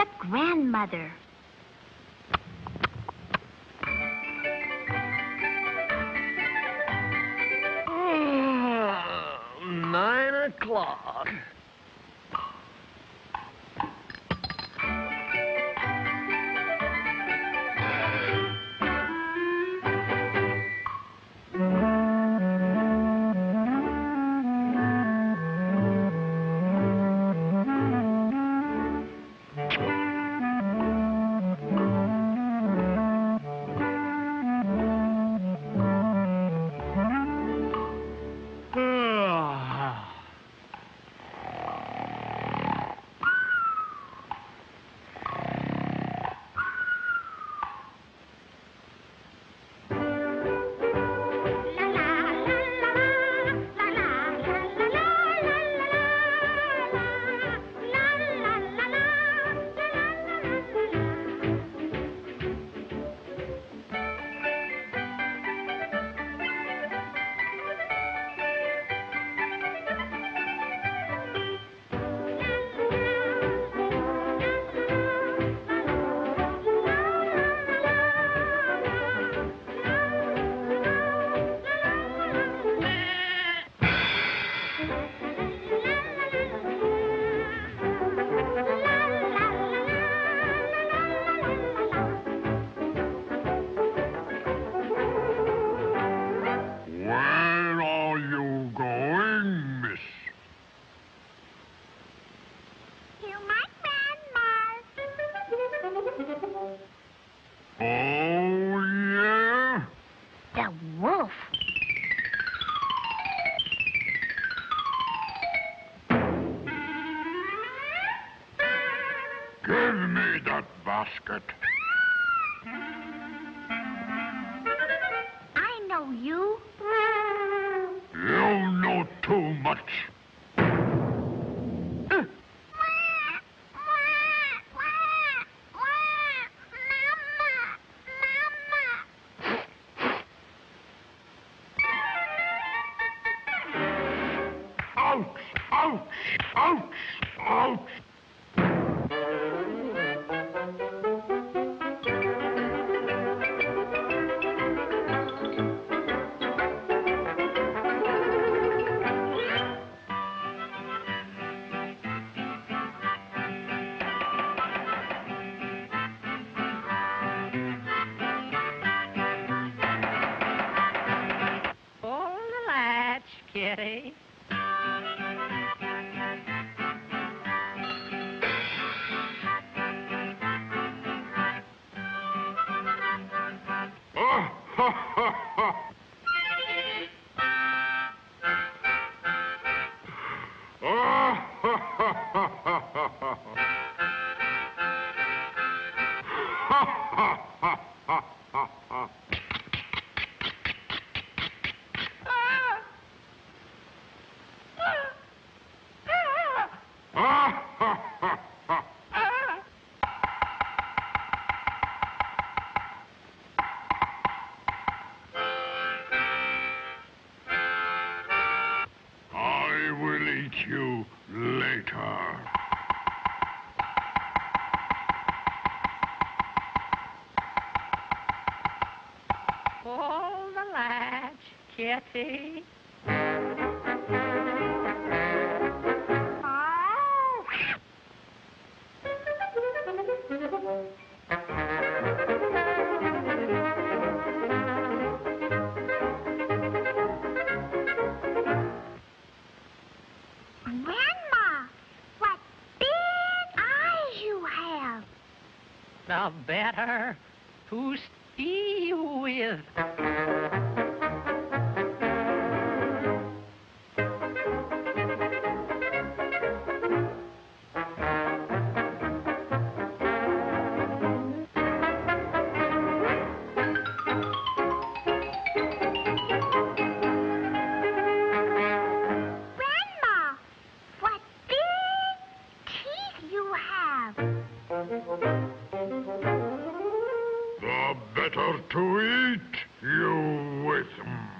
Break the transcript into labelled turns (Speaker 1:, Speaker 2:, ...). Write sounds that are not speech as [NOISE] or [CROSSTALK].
Speaker 1: the grandmother.
Speaker 2: Ah, nine o'clock.
Speaker 3: Basket.
Speaker 1: I know you.
Speaker 3: You know too much. Ouch! Ouch! Ouch! Ouch!
Speaker 4: Kitty. [LAUGHS]
Speaker 3: I will eat you later.
Speaker 4: Pull the latch, kitty. The better to you with.
Speaker 3: for to eat.
Speaker 2: You with